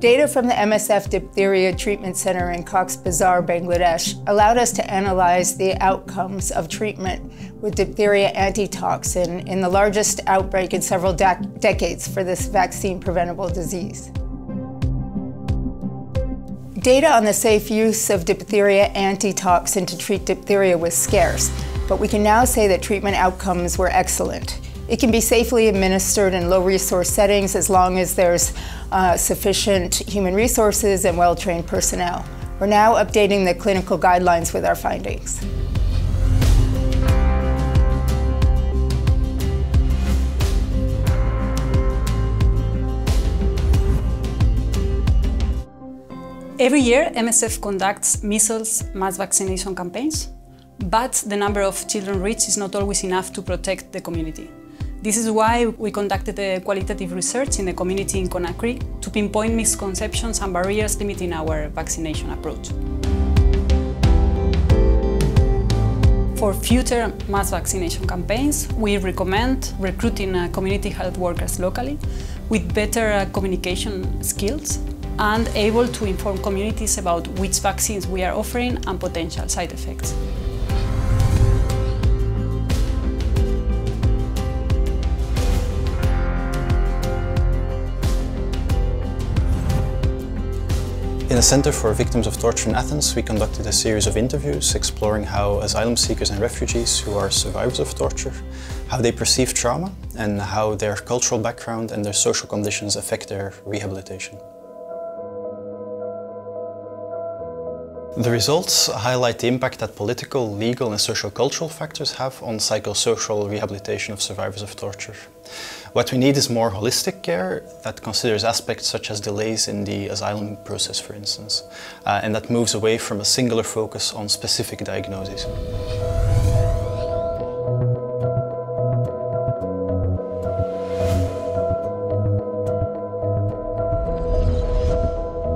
Data from the MSF Diphtheria Treatment Center in Cox's Bazar, Bangladesh, allowed us to analyze the outcomes of treatment with diphtheria antitoxin in the largest outbreak in several decades for this vaccine-preventable disease. Data on the safe use of diphtheria antitoxin to treat diphtheria was scarce, but we can now say that treatment outcomes were excellent. It can be safely administered in low resource settings as long as there's uh, sufficient human resources and well-trained personnel. We're now updating the clinical guidelines with our findings. Every year, MSF conducts measles mass vaccination campaigns, but the number of children reached is not always enough to protect the community. This is why we conducted a qualitative research in the community in Conakry to pinpoint misconceptions and barriers limiting our vaccination approach. For future mass vaccination campaigns, we recommend recruiting uh, community health workers locally with better uh, communication skills and able to inform communities about which vaccines we are offering and potential side effects. In the Center for Victims of Torture in Athens, we conducted a series of interviews exploring how asylum seekers and refugees who are survivors of torture, how they perceive trauma and how their cultural background and their social conditions affect their rehabilitation. The results highlight the impact that political, legal and social-cultural factors have on psychosocial rehabilitation of survivors of torture. What we need is more holistic care that considers aspects such as delays in the asylum process, for instance, uh, and that moves away from a singular focus on specific diagnoses.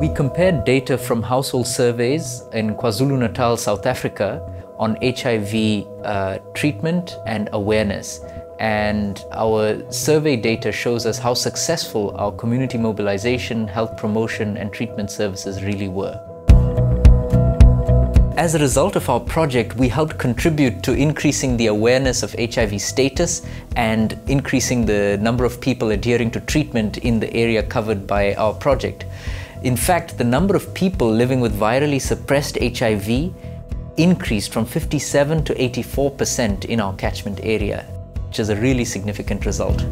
We compared data from household surveys in KwaZulu-Natal, South Africa on HIV uh, treatment and awareness. And our survey data shows us how successful our community mobilization, health promotion and treatment services really were. As a result of our project, we helped contribute to increasing the awareness of HIV status and increasing the number of people adhering to treatment in the area covered by our project. In fact, the number of people living with virally suppressed HIV increased from 57 to 84% in our catchment area, which is a really significant result.